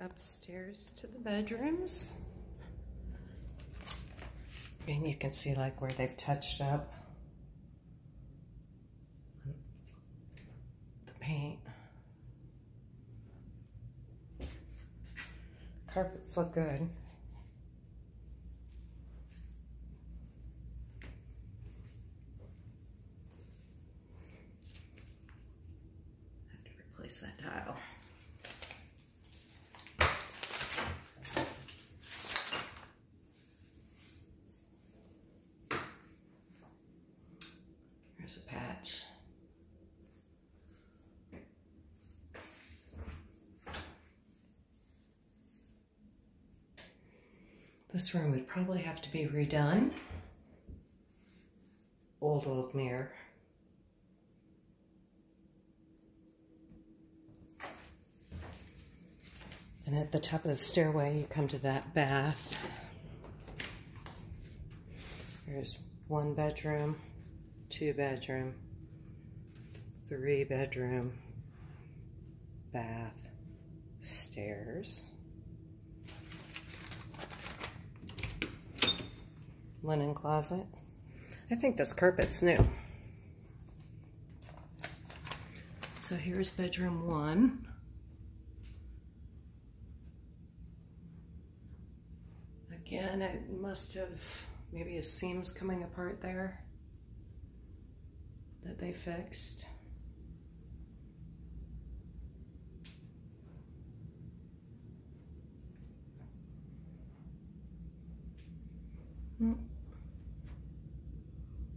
upstairs to the bedrooms. And you can see like where they've touched up the paint. Carpets look good. to replace that tile. There's a patch. This room would probably have to be redone. Old, old mirror. And at the top of the stairway, you come to that bath. There's one bedroom, two bedroom, three bedroom, bath, stairs. Linen closet. I think this carpet's new. So here's bedroom one. Again, it must have maybe a seam's coming apart there that they fixed.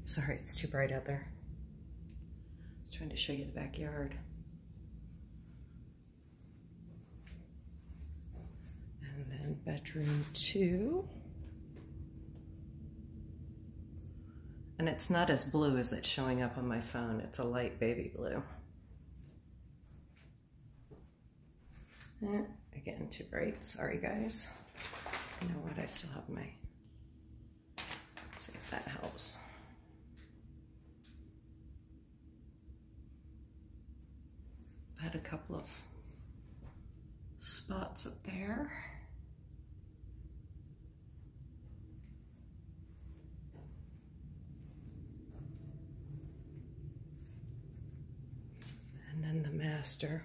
Sorry, it's too bright out there. I was trying to show you the backyard. And then bedroom two. And it's not as blue as it's showing up on my phone. It's a light baby blue. Eh, again, too bright. Sorry, guys. You know what? I still have my... See if that helps. I've had a couple of spots up there. And then the master.